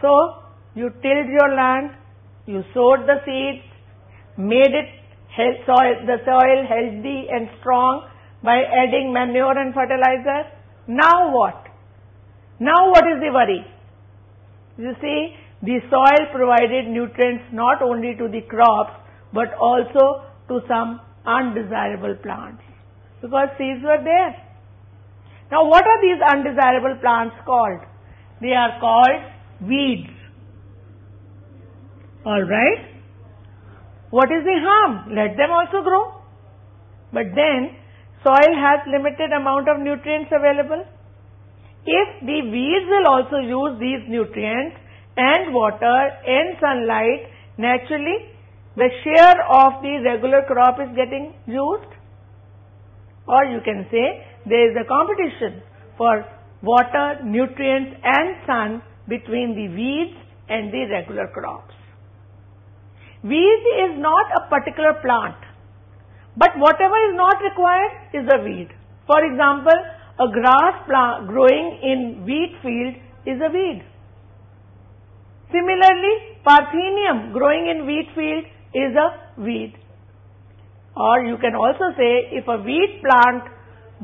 So, you tilled your land, you sowed the seeds, made it soil, the soil healthy and strong by adding manure and fertilizer. Now what? Now what is the worry? You see, the soil provided nutrients not only to the crops but also to some undesirable plants because seeds were there. Now what are these undesirable plants called? They are called weeds. Alright? What is the harm? Let them also grow. But then soil has limited amount of nutrients available. If the weeds will also use these nutrients and water and sunlight, naturally the share of the regular crop is getting used. Or you can say there is a competition for water, nutrients and sun between the weeds and the regular crops. Weed is not a particular plant, but whatever is not required is a weed. For example, a grass plant growing in wheat field is a weed. Similarly, parthenium growing in wheat field is a weed. Or you can also say if a wheat plant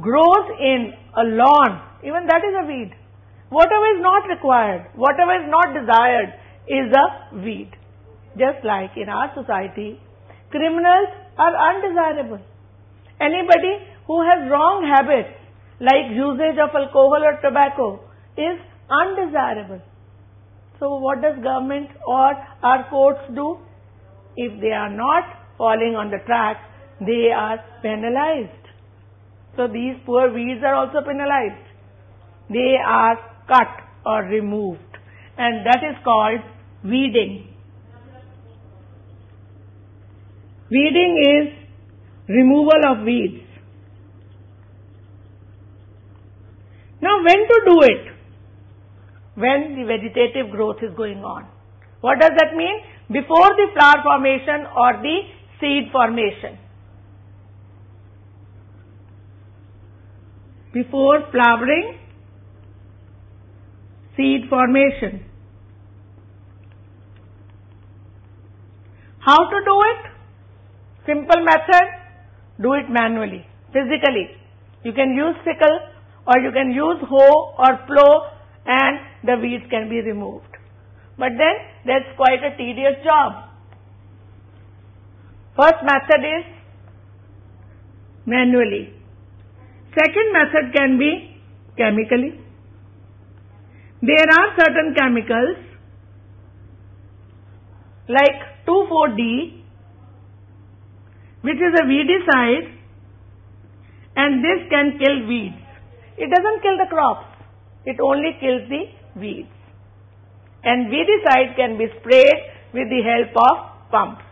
grows in a lawn, even that is a weed. Whatever is not required, whatever is not desired is a weed. Just like in our society, criminals are undesirable. Anybody who has wrong habits like usage of alcohol or tobacco is undesirable. So what does government or our courts do? If they are not falling on the track, they are penalized. So these poor weeds are also penalized. They are cut or removed and that is called weeding. Weeding is removal of weeds. Now when to do it? When the vegetative growth is going on. What does that mean? Before the flower formation or the seed formation. Before flowering, seed formation. How to do it? Simple method, do it manually, physically. You can use sickle or you can use hoe or plow and the weeds can be removed. But then that's quite a tedious job. First method is manually. Second method can be chemically. There are certain chemicals like 2,4-D which is a weedicide and this can kill weeds. It doesn't kill the crops. It only kills the weeds. And weedicide can be sprayed with the help of pumps.